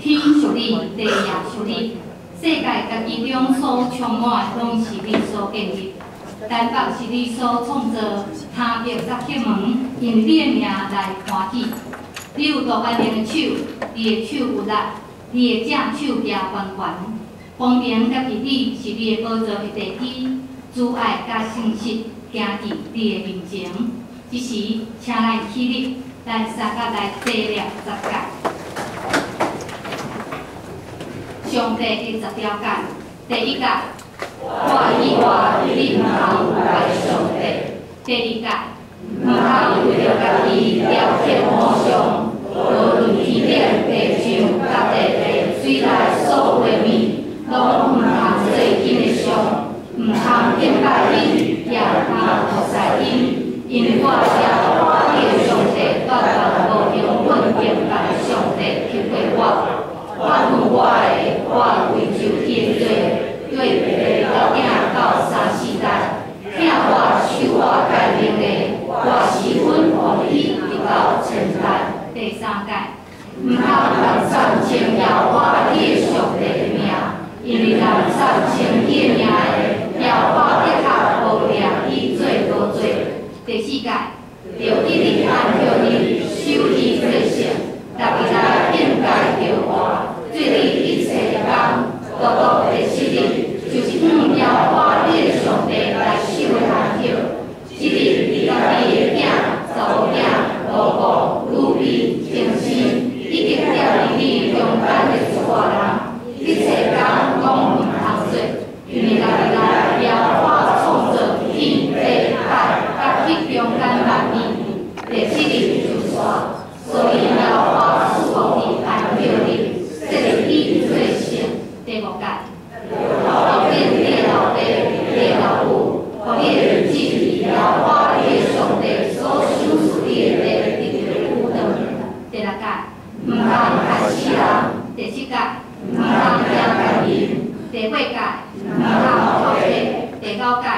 天属你，地也属你。世界甲其中所充满的，拢是你所建立。台北是你所创造，他别十克门，用你的名来欢喜。你有大万灵的手，你的手有力，你的正手行弯弯。光明甲伫你是你的宝座的地基，主爱甲信实行伫你的面前。即时，请来起立，来三甲来坐立十界。上帝的十条界，第一界，我以外你毋通有拜上帝；第二界，毋通为着家己雕刻偶像，无论天顶、地上、甲地底水内所有物，拢毋通做金的像，毋通敬拜因，也毋通服侍因，因为我是我的上帝，我绝无用阮敬拜上帝去过我。我有我，我为救天罪，对地到影到三四代，听我受我改命的，我是阮皇帝直到千代。第三界，毋通人善称耀我的上帝的命，因为人善称伊的名的，耀我的下无命伊做无做。第四界，着一直按着你守伊罪行。特别来应该着我，做你一切的工，独独第七日，就是向要花你的上帝来守的安息。即日你家己的囝、查某囝、老婆、女婢、精心，一定要伫你勇敢的出外人，一切工拢毋通做，因为家己来要花创造天地海，甲迄中间万物，第七日就煞。所以要花四福地安六日，设立最先第五界，后面第老地第老母，后面即要花列上帝所修属的地地的古等。第六界，毋通害死人；第七界，毋通惊家人；第八界，毋通偷窃；第九届，